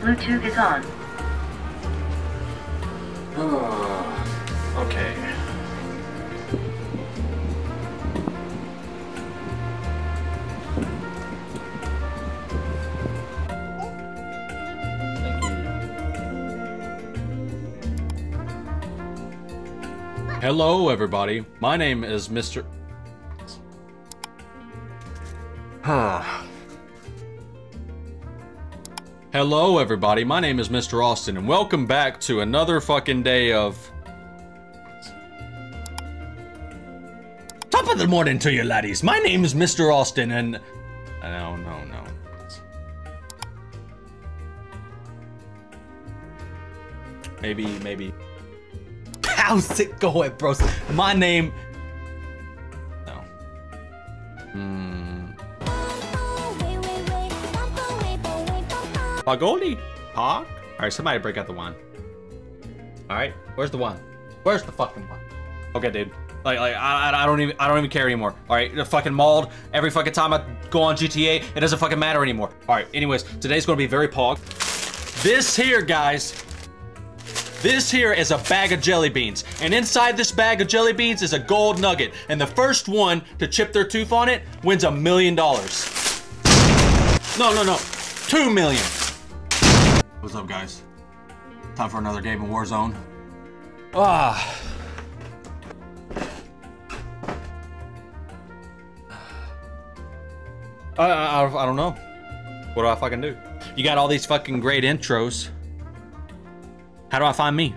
Bluetooth is on. Ah, okay. Thank you. Hello, everybody. My name is Mr. Ah, Hello, everybody. My name is Mr. Austin, and welcome back to another fucking day of. Top of the morning to you, laddies. My name is Mr. Austin, and. No, no, no. Maybe, maybe. How's it going, bros? My name. No. Hmm. Pagoli? Pog? Alright, somebody break out the wine. Alright, where's the wine? Where's the fucking wine? Okay, dude. Like, like I, I, I don't even, I don't even care anymore. All right, the fucking mauled every fucking time I go on GTA. It doesn't fucking matter anymore. All right. Anyways, today's gonna be very pog. This here, guys. This here is a bag of jelly beans, and inside this bag of jelly beans is a gold nugget, and the first one to chip their tooth on it wins a million dollars. No, no, no, two million. What's up, guys? Time for another game of Warzone. Ah. I, I, I don't know. What do I fucking do? You got all these fucking great intros. How do I find me?